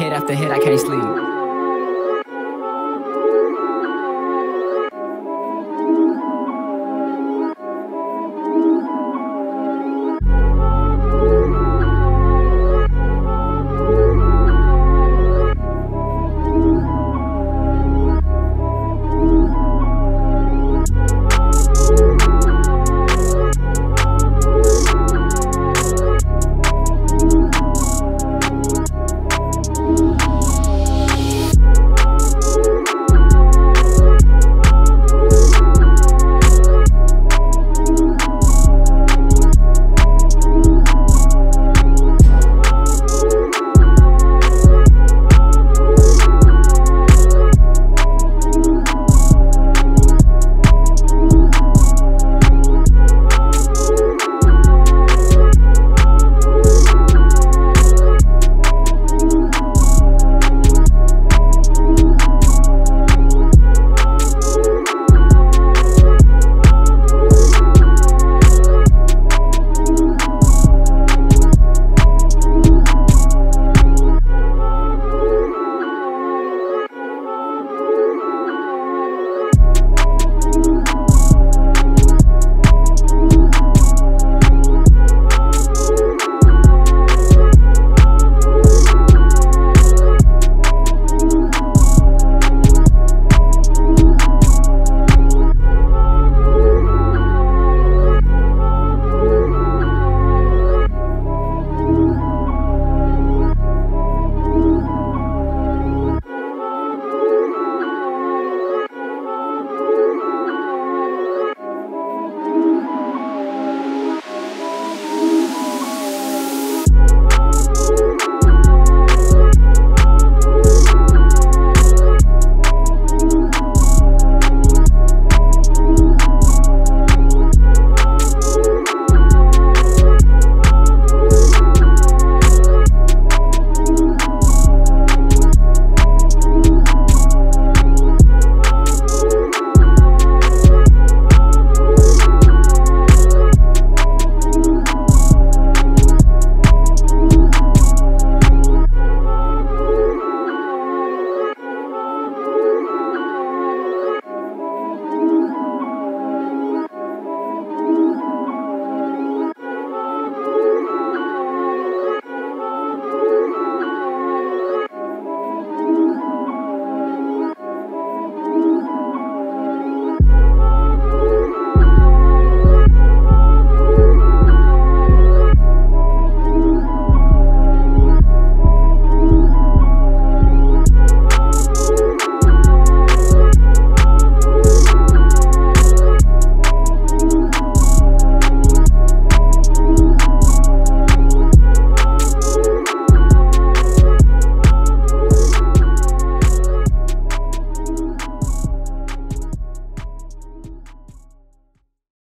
Hit after hit, I can't sleep.